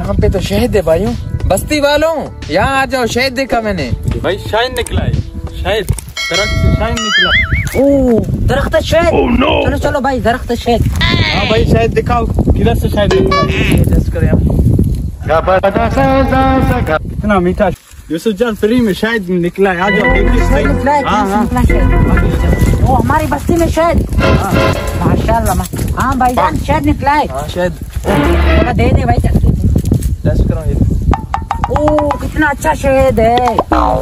यहाँ पे तो शहद है भाइयों। बस्ती वालों यहाँ आ जाओ शहद देखा मैंने। भाई शायद निकला है। शायद दरख्त से शायद निकला। ओ दरख्त शहद चलो चलो भाई दरख्त शहद हाँ भाई शायद दिखाओ किधर से शायद निकला है? टेस्ट करें मीठा यूसुफ जान फ्री में शायद निकला है। आ जाओ निकला है हाँ हाँ। निकला शहद ओ हमारी बस्ती में शहद माशाल्लाह हाँ भाई जान शहद निकला है। हाँ शहद थोड़ा दे दे भाई चल। टेस्ट करो ये। ओ कितना अच्छा शहद है।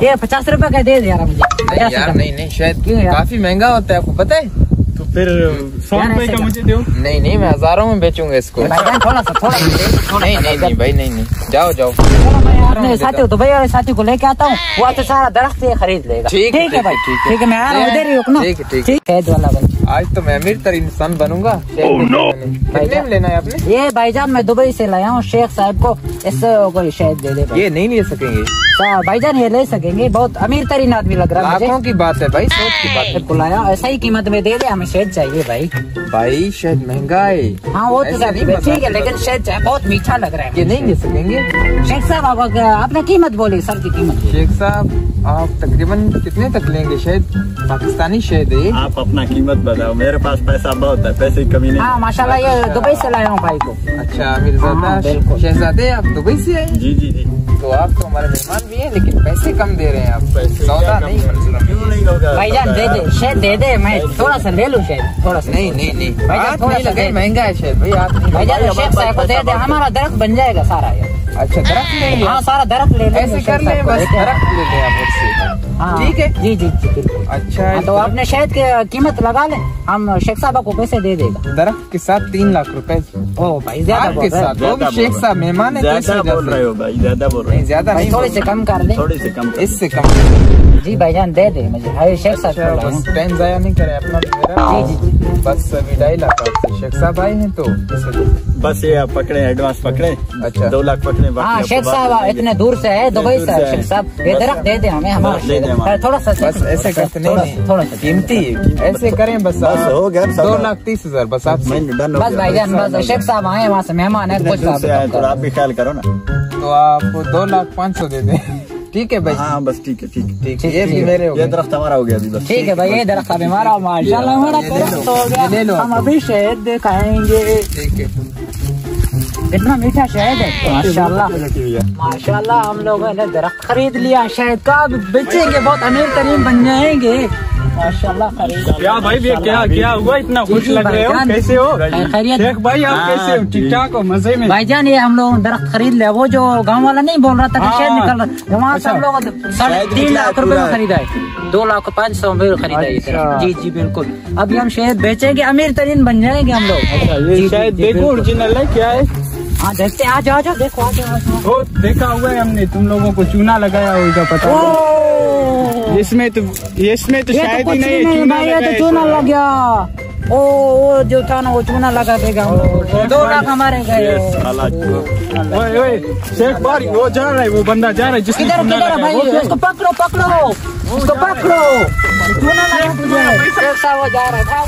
ये पचास रुपए का दे दे यार मुझे। नहीं यार नहीं नहीं शहद क्यों काफ़ी महँगा होता है आपको पता है? फिर सौ रुपए का मुझे दो। नहीं नहीं मैं हज़ारों में बेचूँगा इसको। थोड़ा सा थोड़ा नहीं नहीं नहीं भाई नहीं नहीं जाओ जाओ। अपने साथी दुबई वाले साथी को लेके आता हूँ। वो आपसे सारा दरख्त ये खरीद लेगा। ठीक है, भाई ठीक है। मैं आ रहा हूँ इधर ही रुकना। ठीक है, ठीक है। शहद वाला भाई। आज तो मैं अमीर तरीन इंसान बनूँगा। Oh, कितने में लेना है आपने? ये भाईजान मैं दुबई से लाया हूँ शेख साहब को इससे कोई शहद दे दे ये नहीं ले सकेंगे। भाईजान ये ले सकेंगे। बहुत अमीर तरीन आदमी लग रहा है लाखों की बात है भाई सोच की बात है। को लाया ऐसा ही कीमत में दे दे हमें शहद चाहिए भाई। भाई शायद महँगा है हाँ वो तो ठीक है लेकिन। शहद बहुत मीठा लग रहा है ये नहीं ले सकेंगे। शेख साहब आप आपने कीमत बोली सर की कीमत शेख साहब आप तकरीबन कितने तक लेंगे शायद पाकिस्तानी शहद है। आप अपना कीमत बताओ मेरे पास पैसा बहुत है पैसे की कमी नहीं। हाँ माशाल्लाह ये दुबई से लाया हूँ भाई को। अच्छा अमीरजादा हाँ, शहजादे आप दुबई से आए जी जी जी। तो आप तो हमारे मेहमान भी हैं लेकिन पैसे कम दे रहे हैं आप। पैसे सौदा नहीं। भाई मंजूर क्यों नहीं होगा? भाईजान दे दे शायद दे दे मैं थोड़ा सा ले लूँ शेद थोड़ा सा। नहीं नहीं नहीं। भाईजान, जान थोड़ा सा लगे महँगा है शायद भाई आप भाईजान भाई, शेख साहब को दे दे हमारा दरख्त बन जाएगा सारा। यार अच्छा दरख्त ले हाँ सारा दरख्त ले लेंगे ऐसे कर ले बस। दरख्त ले ले आप ठीक है? जी जी जी बिल्कुल। अच्छा हाँ, तो आपने शायद की कीमत लगा ले। हम शेख साहब को पैसे दे देगा। दरख्त के साथ तीन लाख रुपए। ओ भाई ज़्यादा आपके बोल रहे साथ। हैं। शेख साहब मेहमान है तो ज़्यादा बोल रहे हो भाई ज़्यादा बोल रहे हैं। ज़्यादा थोड़े नहीं थोड़ी से कम कर दे। थोड़े से कम इससे कम। जी भाईजान दे दे मुझे। अरे शेख साहब अच्छा बस टाइम जाया नहीं करे अपना मेरा। जी जी बस अभी ढाई लाख शेख साहब आए हैं तो? बस ये आप पकड़े एडवांस पकड़े। अच्छा। दो लाख पकड़े हाँ शेख साहब इतने दूर से है दुबई से। शेख साहब। ये दरख्त दे दे हमें हमारा थोड़ा सा बस ऐसे करते नहीं। थोड़ा सा कीमती ऐसे करें बस बस हो गया दो लाख तीस हज़ार बस आप बस। भाईजान बस शेख साहब आए वहाँ से मेहमान है कुछ तो। आप भी ख्याल करो ना। तो आप दो लाख पाँच सौ दे दें। ठीक है भाई। हाँ बस ठीक है ठीक है। ठीक है ये भी मेरे हो ये दरख्त हमारा हो गया अभी बस। ठीक है भाई ये दरख्त अभी हमारा माशाल्लाह हमारा दरख्त हो गया। ले हम अभी शहद दिखाएँगे ठीक है। इतना मीठा शहद है? माशाल्लाह। माशाल्लाह हम लोगों ने दरख्त खरीद लिया। शहद का बेचेंगे बहुत अमीर तरीन बन जाएँगे। माशाल्लाह क्या भाई ये क्या क्या हुआ? इतना खुश लग रहे हो? कैसे हो? शेख भाई आप हाँ, कैसे हो? ठीक ठाक हो? मज़े में? भाईजान ये हम लोग दरख्त खरीद लिया वो जो गाँव वाला नहीं बोल रहा था शहद हाँ। निकल रहा वहाँ से हम लोग साढ़े तीन लाख रुपए में खरीदा है। दो लाख पाँच सौ में खरीदा है अच्छा। जी जी बिल्कुल। अभी हम शहद बेचेंगे अमीर तरीन बन जाएँगे हम लोग। अच्छा शायद देखो ओरिजिनल है क्या है? हाँ देखते आ जाओ जाओ। देखो आ जाओ। देखा हुआ है हमने तुम लोगों को चूना लगाया होगा पता इसमें तो इसमें तो शायद तो ही नहीं नहीं चूना भाई तो चूना लग गया। ओ वो जो था ना वो चूना लगा देगा। हम दो लाख हमारे गए। ओए ओए शेख बार वो जा रहा है वो बंदा जा रहा है जिसने इधर किधर है भाई? उसको पकड़ो पकड़ो। उसको पकड़ो। चूना लगा तुझे एक वो जा रहा था